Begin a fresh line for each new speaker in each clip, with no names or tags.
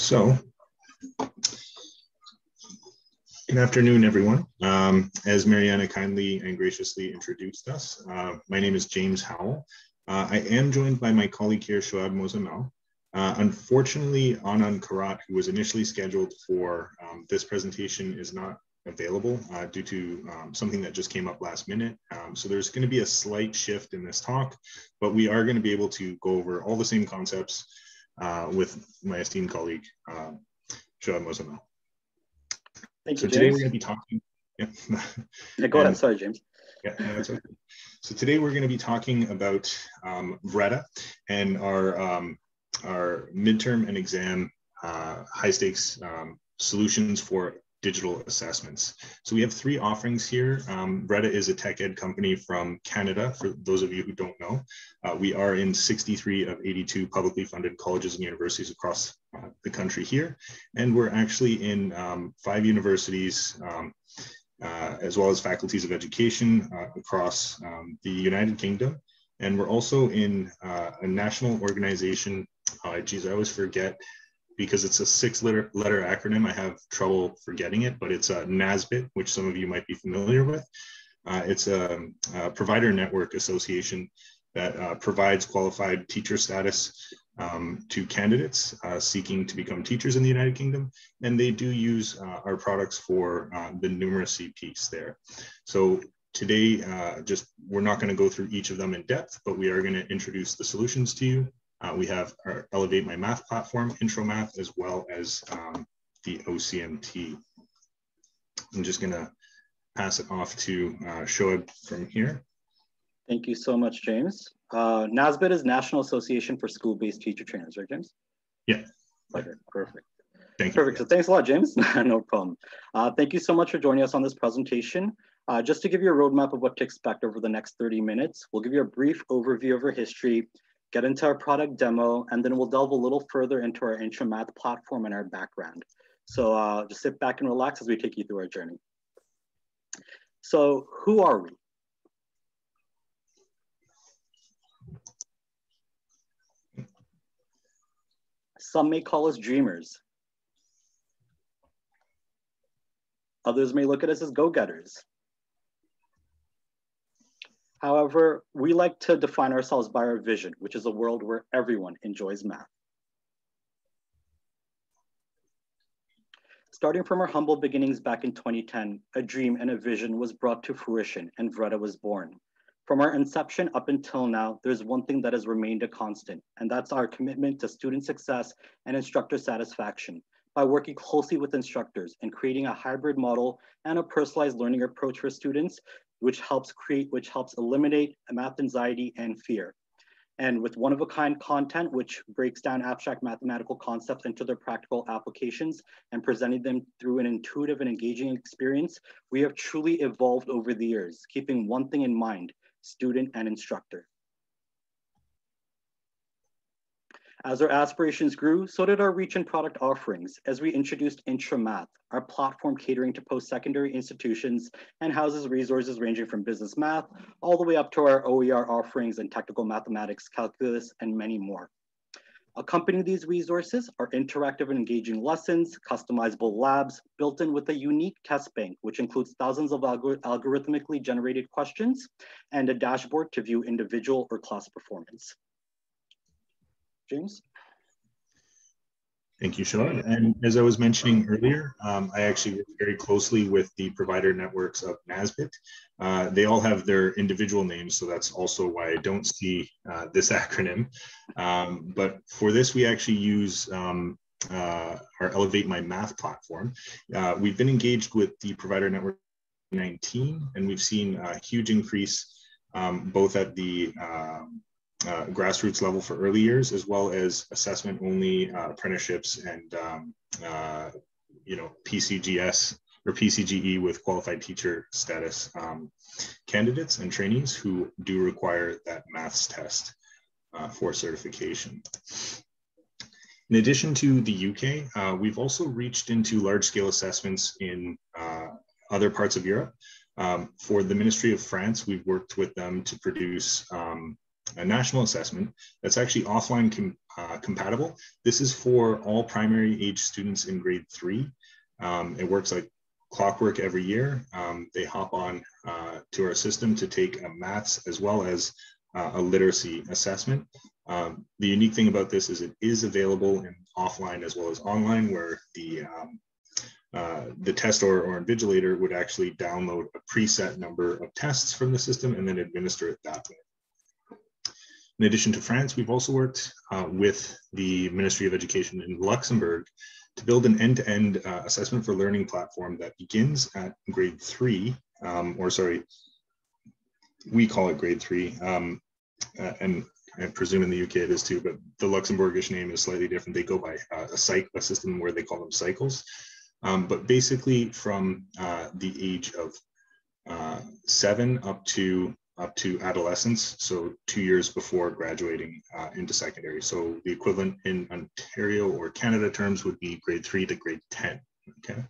So, good afternoon, everyone. Um, as Mariana kindly and graciously introduced us, uh, my name is James Howell. Uh, I am joined by my colleague here, Shoab Mozammel. Uh, unfortunately, Anand Karat, who was initially scheduled for um, this presentation, is not available uh, due to um, something that just came up last minute. Um, so there's going to be a slight shift in this talk, but we are going to be able to go over all the same concepts uh, with my esteemed colleague, uh, Shoab Mozammel.
Thank
so
you,
today we're going to be talking. Yeah.
yeah, go ahead.
And-
Sorry, James.
Yeah, that's okay. So today we're going to be talking about um, Vretta and our um, our midterm and exam uh, high stakes um, solutions for digital assessments. So we have three offerings here. Um, is a tech ed company from Canada. For those of you who don't know, uh, we are in 63 of 82 publicly funded colleges and universities across uh, the country here, and we're actually in um, five universities. Um, uh, as well as faculties of education uh, across um, the United Kingdom. And we're also in uh, a national organization. Uh, geez, I always forget because it's a six letter, letter acronym. I have trouble forgetting it, but it's a NASBTT, which some of you might be familiar with. Uh, it's a, a provider network association that uh, provides qualified teacher status um, to candidates uh, seeking to become teachers in the United Kingdom, and they do use uh, our products for uh, the numeracy piece there. So today, uh, just we're not going to go through each of them in depth, but we are going to introduce the solutions to you. Uh, we have our Elevate My Math platform, Intro Math, as well as um, the OCMT. I'm just going to pass it off to uh, Shoab from here.
Thank you so much, James. Uh, NASBTT is National Association for School-Based Teacher Trainers, right, James?
Yeah.
Okay, perfect.
Thank you.
Perfect. So thanks a lot, James. no problem. Uh, thank you so much for joining us on this presentation. Uh, just to give you a roadmap of what to expect over the next 30 minutes, we'll give you a brief overview of our history, get into our product demo, and then we'll delve a little further into our IntroMath platform and our background. So uh, just sit back and relax as we take you through our journey. So who are we? Some may call us dreamers. Others may look at us as go-getters. However, we like to define ourselves by our vision, which is a world where everyone enjoys math. Starting from our humble beginnings back in 2010, a dream and a vision was brought to fruition and Vretta was born. From our inception up until now, there's one thing that has remained a constant, and that's our commitment to student success and instructor satisfaction by working closely with instructors and creating a hybrid model and a personalized learning approach for students, which helps create, which helps eliminate math anxiety and fear. And with one-of-a-kind content, which breaks down abstract mathematical concepts into their practical applications and presenting them through an intuitive and engaging experience, we have truly evolved over the years, keeping one thing in mind, student and instructor. As our aspirations grew, so did our reach and product offerings as we introduced IntroMath, our platform catering to post-secondary institutions and houses resources ranging from business math all the way up to our OER offerings in technical mathematics, calculus, and many more. Accompanying these resources are interactive and engaging lessons, customizable labs, built in with a unique test bank, which includes thousands of algor algorithmically generated questions and a dashboard to view individual or class performance. James?
Thank you, Sean. And as I was mentioning earlier, um, I actually work very closely with the provider networks of NASBTT. Uh, they all have their individual names, so that's also why I don't see uh, this acronym. Um, but for this, we actually use um, uh, our Elevate My Math platform. Uh, we've been engaged with the provider network 19, and we've seen a huge increase um, both at the um, uh, grassroots level for early years, as well as assessment only uh, apprenticeships and um, uh, you know PCGS or PCGE with qualified teacher status um, candidates and trainees who do require that maths test uh, for certification. In addition to the UK, uh, we've also reached into large scale assessments in uh, other parts of Europe. Um, for the Ministry of France, we've worked with them to produce um, a national assessment that's actually offline com uh, compatible. This is for all primary age students in grade three. Um, it works like clockwork every year. Um, they hop on uh, to our system to take a maths as well as uh, a literacy assessment. Um, the unique thing about this is it is available in offline as well as online where the um, uh, the test or, or invigilator would actually download a preset number of tests from the system and then administer it that way. In addition to France, we've also worked uh, with the Ministry of Education in Luxembourg to build an end-to-end uh, assessment for learning platform that begins at grade three, um, or sorry, we call it grade three, um, uh, and I presume in the UK it is too, but the Luxembourgish name is slightly different. They go by uh, a, cycle, a system where they call them cycles. Um, but basically from uh, the age of seven up to up to adolescence, so two years before graduating uh, into secondary. So the equivalent in Ontario or Canada terms would be grade three to grade 10, okay?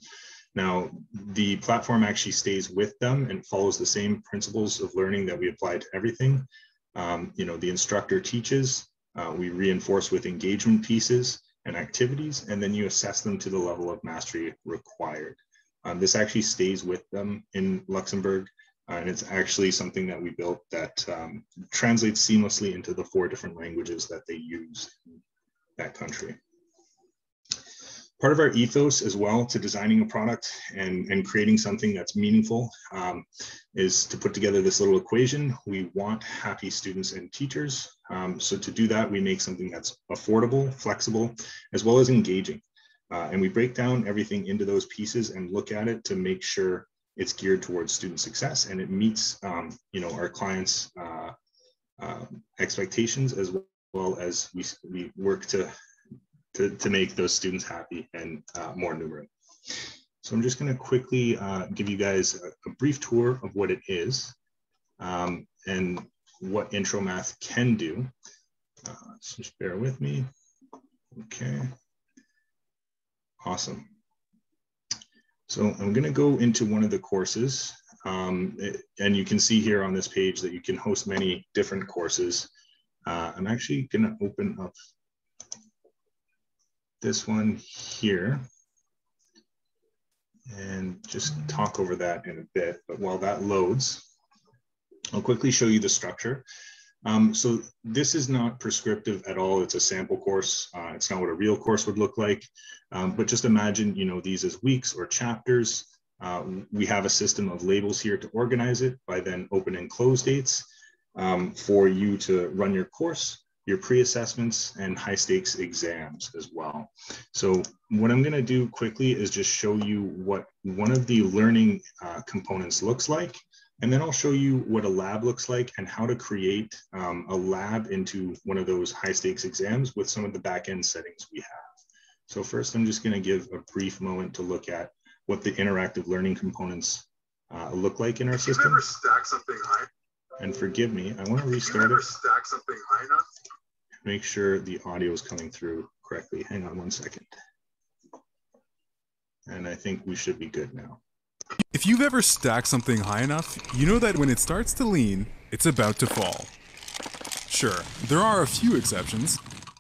Now, the platform actually stays with them and follows the same principles of learning that we apply to everything. Um, you know, the instructor teaches, uh, we reinforce with engagement pieces and activities, and then you assess them to the level of mastery required. Um, this actually stays with them in Luxembourg uh, and it's actually something that we built that um, translates seamlessly into the four different languages that they use in that country. Part of our ethos as well to designing a product and, and creating something that's meaningful um, is to put together this little equation. We want happy students and teachers. Um, so to do that, we make something that's affordable, flexible, as well as engaging. Uh, and we break down everything into those pieces and look at it to make sure it's geared towards student success and it meets um, you know our clients uh, uh, expectations as well as we, we work to, to to make those students happy and uh, more numerate. So i'm just going to quickly uh, give you guys a, a, brief tour of what it is um, and what intro math can do. Uh, so just bear with me. Okay. Awesome so I'm going to go into one of the courses. Um, and you can see here on this page that you can host many different courses. Uh, I'm actually going to open up this one here and just talk over that in a bit. But while that loads, I'll quickly show you the structure. Um, so this is not prescriptive at all. It's a sample course. Uh, it's not what a real course would look like. Um, but just imagine, you know, these as weeks or chapters. Uh, we have a system of labels here to organize it by then open and close dates um, for you to run your course, your pre-assessments and high stakes exams as well. So what I'm gonna do quickly is just show you what one of the learning uh, components looks like and then I'll show you what a lab looks like and how to create um, a lab into one of those high stakes exams with some of the backend settings we have. So first, I'm just gonna give a brief moment to look at what the interactive learning components uh, look like in our system.
Never stack something high.
And forgive me, I wanna restart it.
stack something high enough.
Make sure the audio is coming through correctly. Hang on one second. And I think we should be good now.
If you've ever stacked something high enough, you know that when it starts to lean, it's about to fall. Sure, there are a few exceptions,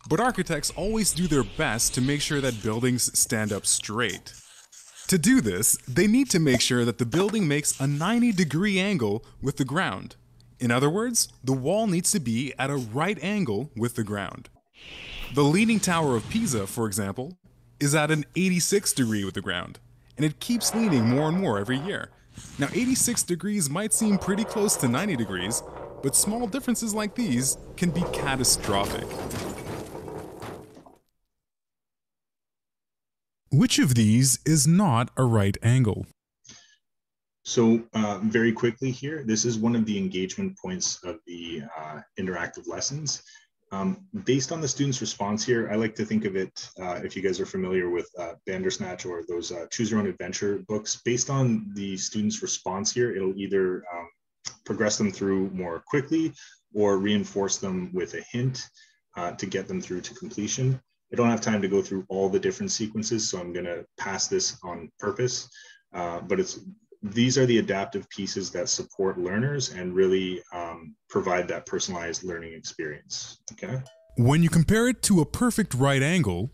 but architects always do their best to make sure that buildings stand up straight. To do this, they need to make sure that the building makes a 90 degree angle with the ground. In other words, the wall needs to be at a right angle with the ground. The Leaning Tower of Pisa, for example, is at an 86 degree with the ground and it keeps leaning more and more every year. Now 86 degrees might seem pretty close to 90 degrees, but small differences like these can be catastrophic. Which of these is not a right angle?
So uh, very quickly here, this is one of the engagement points of the uh, interactive lessons. Um, based on the student's response here, I like to think of it, uh, if you guys are familiar with uh, Bandersnatch or those uh, Choose Your Own Adventure books, based on the student's response here, it'll either um, progress them through more quickly or reinforce them with a hint uh, to get them through to completion. I don't have time to go through all the different sequences, so I'm gonna pass this on purpose, uh, but it's these are the adaptive pieces that support learners and really um, provide that personalized learning experience. Okay.
When you compare it to a perfect right angle,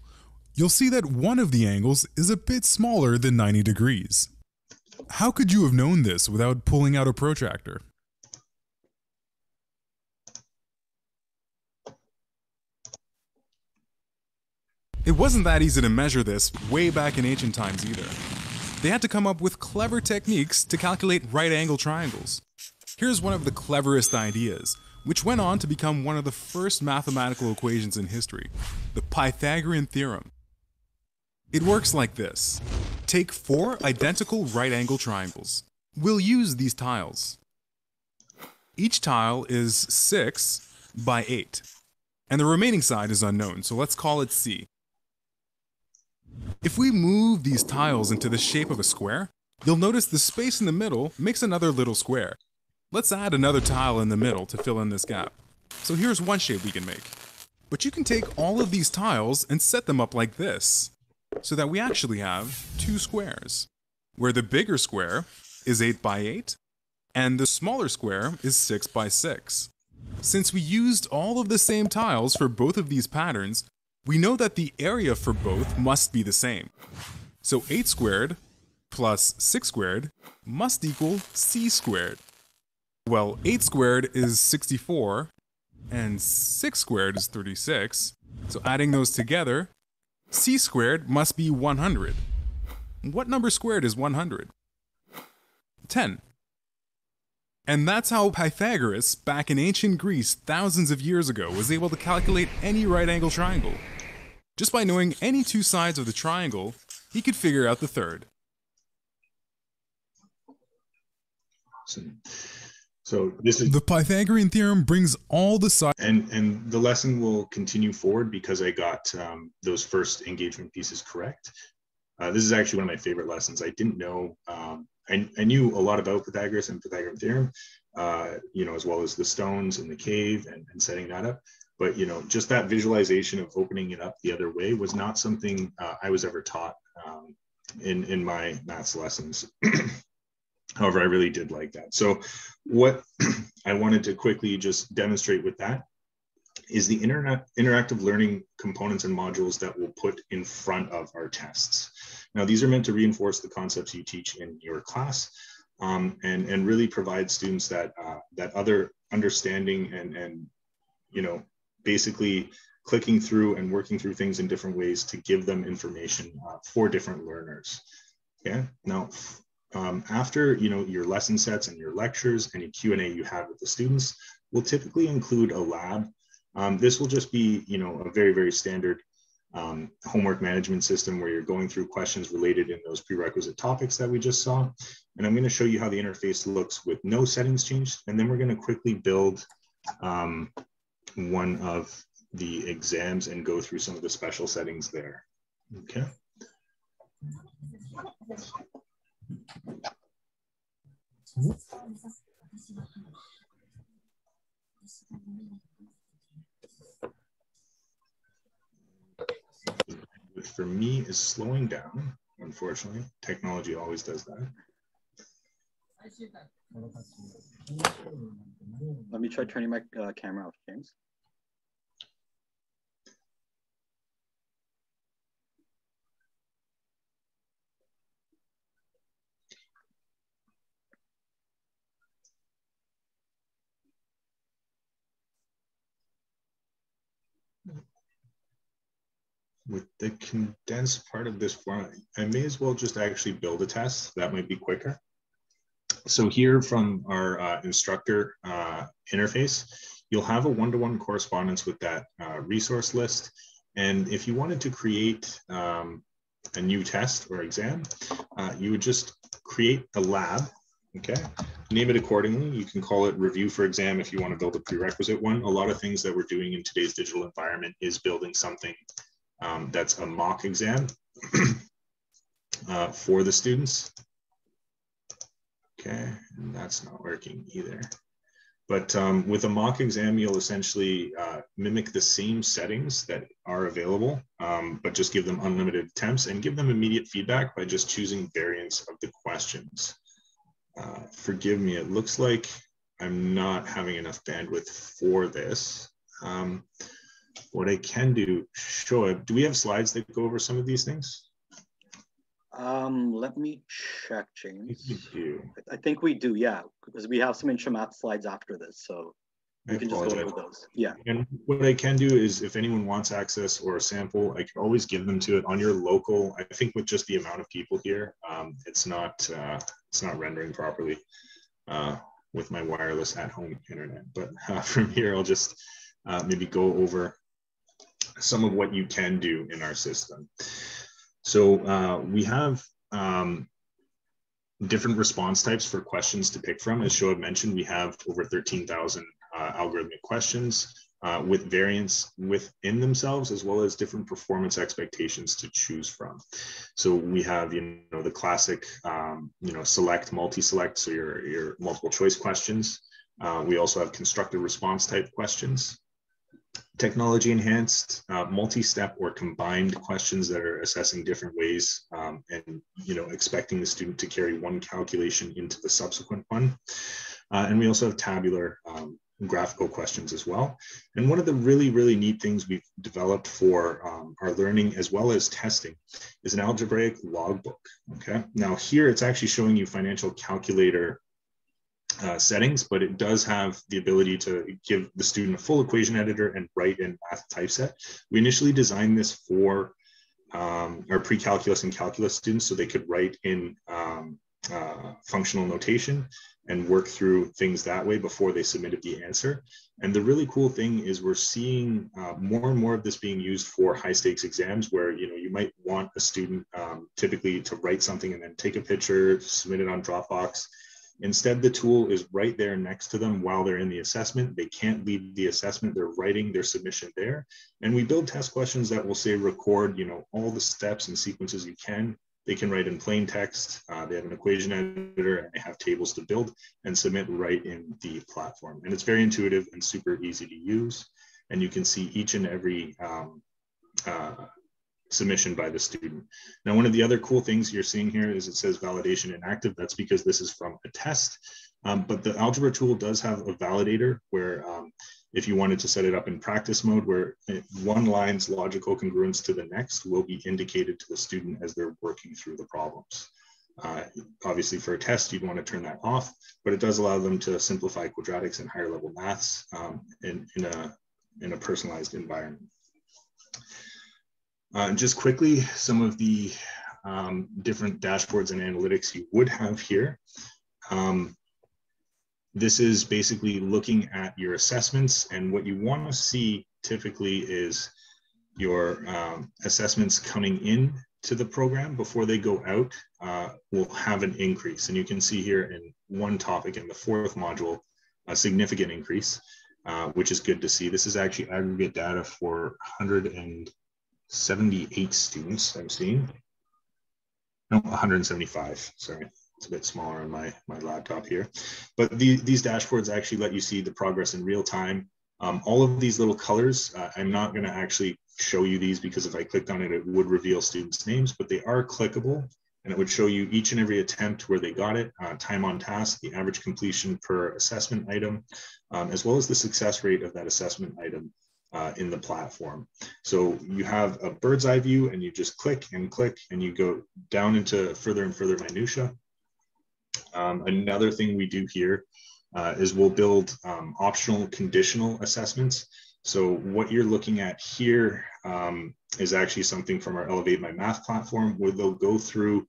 you'll see that one of the angles is a bit smaller than 90 degrees. How could you have known this without pulling out a protractor? It wasn't that easy to measure this way back in ancient times either. They had to come up with clever techniques to calculate right angle triangles. Here's one of the cleverest ideas, which went on to become one of the first mathematical equations in history the Pythagorean theorem. It works like this take four identical right angle triangles. We'll use these tiles. Each tile is 6 by 8, and the remaining side is unknown, so let's call it C. If we move these tiles into the shape of a square, you'll notice the space in the middle makes another little square. Let's add another tile in the middle to fill in this gap. So here's one shape we can make. But you can take all of these tiles and set them up like this, so that we actually have two squares, where the bigger square is 8 by 8, and the smaller square is 6 by 6. Since we used all of the same tiles for both of these patterns, we know that the area for both must be the same. So 8 squared plus 6 squared must equal c squared. Well, 8 squared is 64, and 6 squared is 36, so adding those together, c squared must be 100. What number squared is 100? 10. And that's how Pythagoras, back in ancient Greece thousands of years ago, was able to calculate any right angle triangle. Just by knowing any two sides of the triangle, he could figure out the third.
So this is
The Pythagorean theorem brings all the sides.
and and the lesson will continue forward because I got um, those first engagement pieces correct. Uh, this is actually one of my favorite lessons. I didn't know. Um, I, I knew a lot about Pythagoras and Pythagorean theorem, uh, you know, as well as the stones and the cave and, and setting that up. But you know, just that visualization of opening it up the other way was not something uh, I was ever taught um, in in my maths lessons. However, I really did like that. So, what I wanted to quickly just demonstrate with that is the internet interactive learning components and modules that we'll put in front of our tests. Now, these are meant to reinforce the concepts you teach in your class um, and, and really provide students that, uh, that other understanding and, and, you know, basically clicking through and working through things in different ways to give them information uh, for different learners. Yeah. Now, um, after you know your lesson sets and your lectures, any Q and A you have with the students will typically include a lab. Um, this will just be you know a very very standard um, homework management system where you're going through questions related in those prerequisite topics that we just saw. And I'm going to show you how the interface looks with no settings changed, and then we're going to quickly build um, one of the exams and go through some of the special settings there. Okay. Which for me is slowing down, unfortunately. Technology always does that.
Let me try turning my uh, camera off, James.
With the condensed part of this form, I may as well just actually build a test. That might be quicker. So here from our uh, instructor uh, interface, you'll have a one-to-one -one correspondence with that uh, resource list. And if you wanted to create um, a new test or exam, uh, you would just create a lab, okay? Name it accordingly. You can call it review for exam if you want to build a prerequisite one. A lot of things that we're doing in today's digital environment is building something um, that's a mock exam uh, for the students. Okay, and that's not working either. But um, with a mock exam, you'll essentially uh, mimic the same settings that are available, um, but just give them unlimited attempts and give them immediate feedback by just choosing variants of the questions. Uh, forgive me, it looks like I'm not having enough bandwidth for this. Um, what I can do, Shoab, do we have slides that go over some of these things?
Um, let me check, James.
We do.
I think we do, yeah, because we have some IntroMath slides after this, so
I
we can just go
apologize.
over those. Yeah,
And what I can do is if anyone wants access or a sample, I can always give them to it on your local. I think with just the amount of people here, um, it's not uh, it's not rendering properly uh, with my wireless at home internet. But uh, from here, I'll just uh, maybe go over some of what you can do in our system. So uh, we have um, different response types for questions to pick from. As Shoab mentioned, we have over 13,000 uh, algorithmic questions uh, with variants within themselves, as well as different performance expectations to choose from. So we have, you know, the classic, um, you know, select, multi-select, so your, your multiple choice questions. Uh, we also have constructive response type questions technology enhanced uh, multi-step or combined questions that are assessing different ways um, and you know expecting the student to carry one calculation into the subsequent one. Uh, and we also have tabular um, graphical questions as well. And one of the really really neat things we've developed for um, our learning as well as testing is an algebraic logbook okay? Now here it's actually showing you financial calculator uh, settings, but it does have the ability to give the student a full equation editor and write in math typeset. We initially designed this for um, our pre-calculus and calculus students so they could write in um, uh, functional notation and work through things that way before they submitted the answer. And the really cool thing is we're seeing uh, more and more of this being used for high stakes exams where, you know, you might want a student um, typically to write something and then take a picture, submit it on Dropbox, Instead, the tool is right there next to them while they're in the assessment. They can't leave the assessment. They're writing their submission there. And we build test questions that will say record, you know, all the steps and sequences you can. They can write in plain text. Uh, they have an equation editor and they have tables to build and submit right in the platform. And it's very intuitive and super easy to use. And you can see each and every um, uh, submission by the student. Now, one of the other cool things you're seeing here is it says validation inactive. That's because this is from a test. Um, but the algebra tool does have a validator where um, if you wanted to set it up in practice mode where one line's logical congruence to the next will be indicated to the student as they're working through the problems. Uh, obviously for a test, you'd want to turn that off, but it does allow them to simplify quadratics and higher level maths um, in, in, a, in a personalized environment. Uh, just quickly, some of the um, different dashboards and analytics you would have here. Um, this is basically looking at your assessments and what you want to see typically is your um, assessments coming in to the program before they go out uh, will have an increase. And you can see here in one topic in the fourth module, a significant increase, uh, which is good to see. This is actually aggregate data for 100 and 78 students I'm seeing. No, 175, sorry. It's a bit smaller on my, my laptop here. But the, these dashboards actually let you see the progress in real time. Um, all of these little colors, uh, I'm not gonna actually show you these because if I clicked on it, it would reveal students' names, but they are clickable and it would show you each and every attempt where they got it, uh, time on task, the average completion per assessment item, um, as well as the success rate of that assessment item uh, in the platform. So you have a bird's eye view and you just click and click and you go down into further and further minutia. Um, another thing we do here uh, is we'll build um, optional conditional assessments. So what you're looking at here um, is actually something from our Elevate My Math platform where they'll go through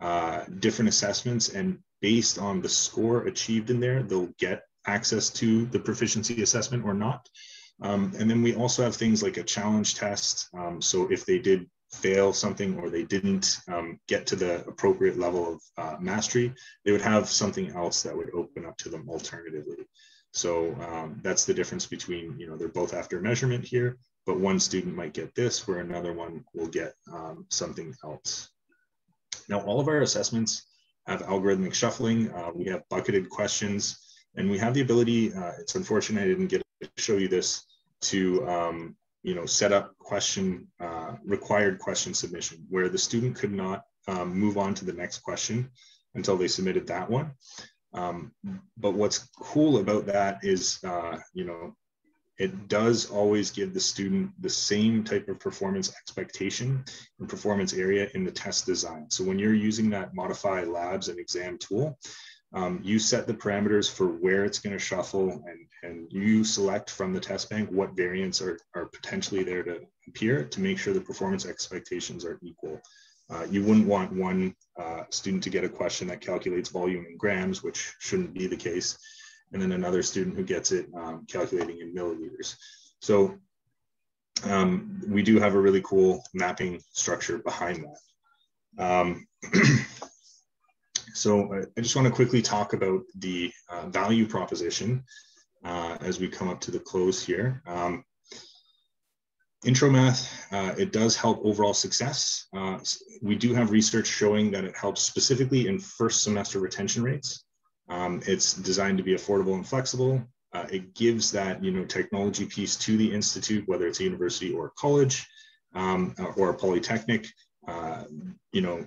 uh, different assessments and based on the score achieved in there, they'll get access to the proficiency assessment or not. Um, and then we also have things like a challenge test. Um, so if they did fail something or they didn't um, get to the appropriate level of uh, mastery, they would have something else that would open up to them alternatively. So um, that's the difference between, you know, they're both after measurement here, but one student might get this where another one will get um, something else. Now, all of our assessments have algorithmic shuffling. Uh, we have bucketed questions and we have the ability, uh, it's unfortunate I didn't get show you this, to um, you know, set up question, uh, required question submission, where the student could not um, move on to the next question until they submitted that one. Um, but what's cool about that is, uh, you know, it does always give the student the same type of performance expectation and performance area in the test design. So when you're using that modify labs and exam tool, um, you set the parameters for where it's going to shuffle and, and you select from the test bank what variants are, are potentially there to appear to make sure the performance expectations are equal. Uh, you wouldn't want one uh, student to get a question that calculates volume in grams, which shouldn't be the case and then another student who gets it um, calculating in milliliters. So um, we do have a really cool mapping structure behind that. So I, I, just want to quickly talk about the uh, value proposition uh, as we come up to the close here. Um, intro math, uh, it does help overall success. Uh, we do have research showing that it helps specifically in first semester retention rates. Um, it's designed to be affordable and flexible. Uh, it gives that you know technology piece to the institute, whether it's a university or a college um, or a polytechnic. Uh, you know,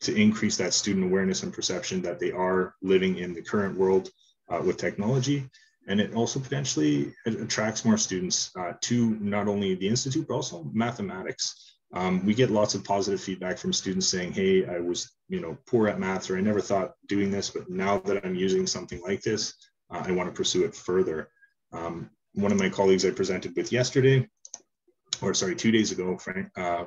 to increase that student awareness and perception that they are living in the current world uh, with technology. And it also potentially attracts more students uh, to not only the institute but also mathematics. Um, we get lots of positive feedback from students saying, "Hey, I was you know poor at math or i never thought doing this but now that i'm using something like this uh, i want to pursue it further um, one of my colleagues i presented with yesterday or sorry two days ago frank uh,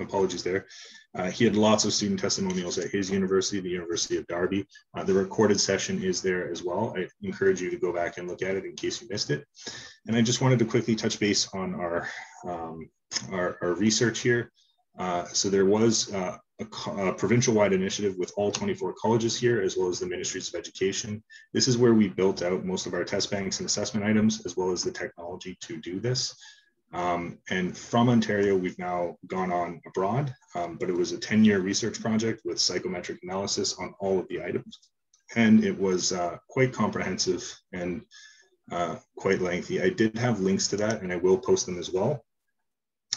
apologies there. Uh, he had lots of student testimonials at his university the university of derby. Uh, the recorded session is there as well. I encourage you to go back and look at it in case you missed it. And i just wanted to quickly touch base on our um, our, our, research here. Uh, so there was uh, a, a provincial-wide initiative with all 24 colleges here, as well as the ministries of education. This is where we built out most of our test banks and assessment items, as well as the technology to do this. Um, and from Ontario, we've now gone on abroad, um, but it was a 10-year research project with psychometric analysis on all of the items. And it was uh, quite comprehensive and uh, quite lengthy. I did have links to that, and I will post them as well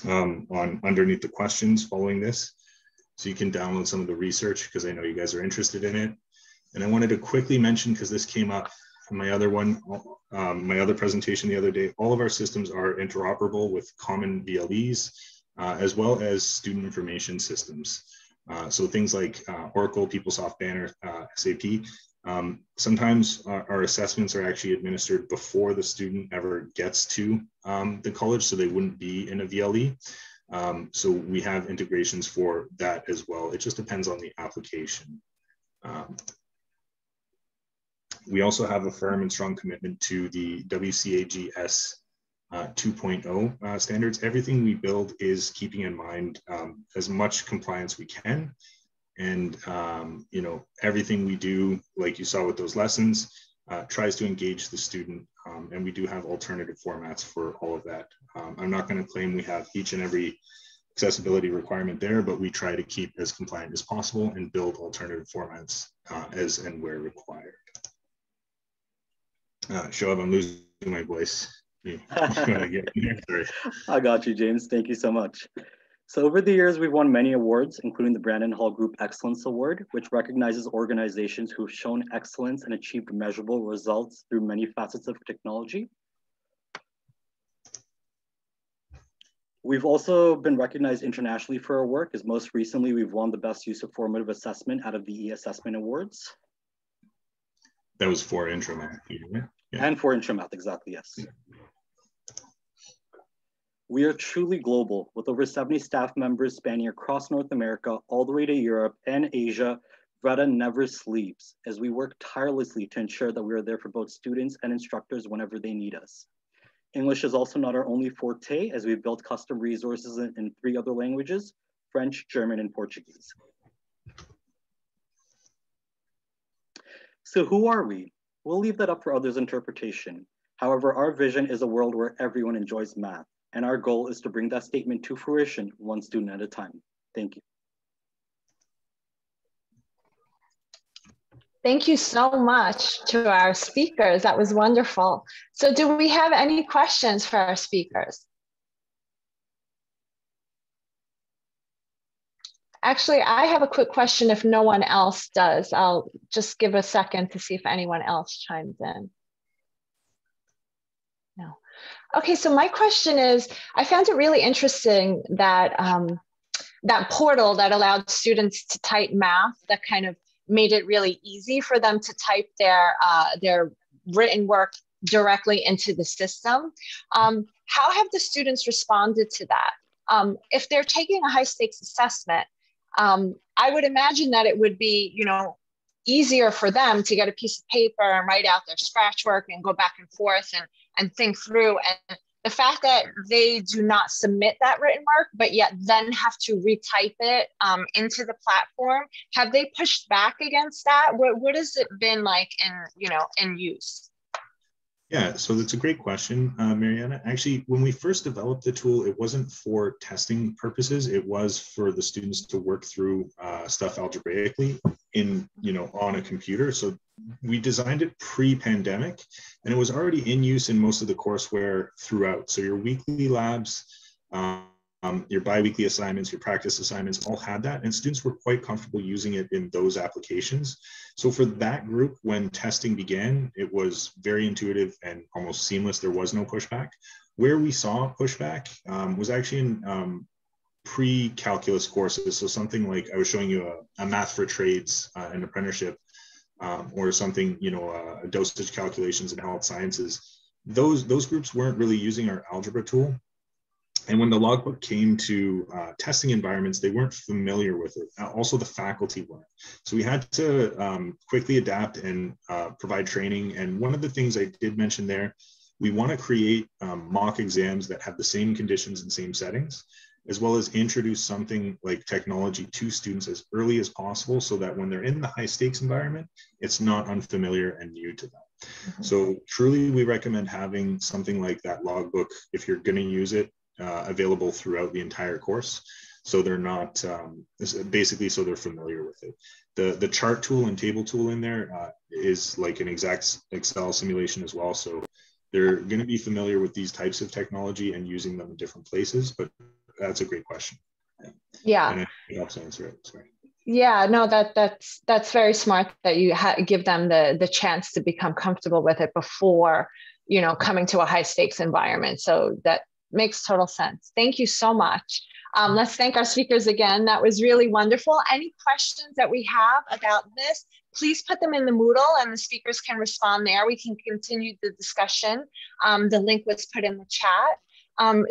um, on underneath the questions following this so you can download some of the research because I know you guys are interested in it. And I wanted to quickly mention because this came up my other one, um, my other presentation the other day, all of our systems are interoperable with common VLEs uh, as well as student information systems. Uh, so things like uh, Oracle, PeopleSoft Banner, uh, SAP. Um, sometimes our, our, assessments are actually administered before the student ever gets to um, the college, so they wouldn't be in a VLE. Um, so we have integrations for that as well. It just depends on the application. We also have a firm and strong commitment to the WCAGS uh, 2.0 uh, standards. Everything we build is keeping in mind um, as much compliance we can. And, um, you know, everything we do, like you saw with those lessons, uh, tries to engage the student. Um, and we do have alternative formats for all of that. Um, I'm not going to claim we have each and every accessibility requirement there, but we try to keep as compliant as possible and build alternative formats uh, as and where required. Uh, up! I'm losing my voice.
I got you, James. Thank you so much. So over the years, we've won many awards, including the Brandon Hall Group Excellence Award, which recognizes organizations who've shown excellence and achieved measurable results through many facets of technology. We've also been recognized internationally for our work, as most recently we've won the Best Use of Formative Assessment out of the E-Assessment Awards.
That was for Intromath, yeah.
And for Intromath, exactly, yes. Yeah. We are truly global with over 70 staff members spanning across North America, all the way to Europe and Asia. Vretta never sleeps as we work tirelessly to ensure that we are there for both students and instructors whenever they need us. English is also not our only forte as we've built custom resources in, in three other languages, French, German, and Portuguese. So who are we? We'll leave that up for others' interpretation. However, our vision is a world where everyone enjoys math and our goal is to bring that statement to fruition one student at a time. Thank you.
Thank you so much to our speakers. That was wonderful. So do we have any questions for our speakers? Actually, I have a quick question if no one else does. I'll just give a second to see if anyone else chimes in. No. Okay, so my question is, I found it really interesting that um, that portal that allowed students to type math that kind of made it really easy for them to type their uh, their written work directly into the system. Um, how have the students responded to that? Um, if they're taking a high stakes assessment, um, I would imagine that it would be, you know, easier for them to get a piece of paper and write out their scratch work and go back and forth and, and think through. And the fact that they do not submit that written work, but yet then have to retype it um, into the platform, have they pushed back against that? What, what has it been like in, you know, in use?
Yeah, so that's a great question, uh, Mariana. Actually, when we first developed the tool, it wasn't for testing purposes. It was for the students to work through uh, stuff algebraically in, you know, on a computer. So we designed it pre-pandemic, and it was already in use in most of the courseware throughout. So your weekly labs, um, um, your biweekly assignments, your practice assignments all had that, and students were quite comfortable using it in those applications. So for that group, when testing began, it was very intuitive and almost seamless. There was no pushback. Where we saw pushback um, was actually in um, pre-calculus courses. So something like I was showing you a, a math for trades, uh, an apprenticeship, um, or something, you know, uh, dosage calculations in health sciences. Those those groups weren't really using our algebra tool and when the logbook came to uh, testing environments, they weren't familiar with it. Uh, also, the faculty weren't. So we had to um, quickly adapt and uh, provide training. And one of the things I did mention there, we want to create um, mock exams that have the same conditions and same settings, as well as introduce something like technology to students as early as possible so that when they're in the high stakes environment, it's not unfamiliar and new to them. Mm-hmm. So truly, we recommend having something like that logbook if you're going to use it uh, available throughout the entire course. So they're not um, basically so they're familiar with it. The the chart tool and table tool in there uh, is like an exact Excel simulation as well. So they're going to be familiar with these types of technology and using them in different places. But that's a great question.
Yeah,
and it helps answer it. Sorry.
Yeah, no, that that's that's very smart that you ha- give them the the chance to become comfortable with it before you know coming to a high stakes environment. So that makes total sense. Thank you so much. Um, let's thank our speakers again. That was really wonderful. Any questions that we have about this, please put them in the Moodle and the speakers can respond there. We can continue the discussion. Um, the link was put in the chat. Um,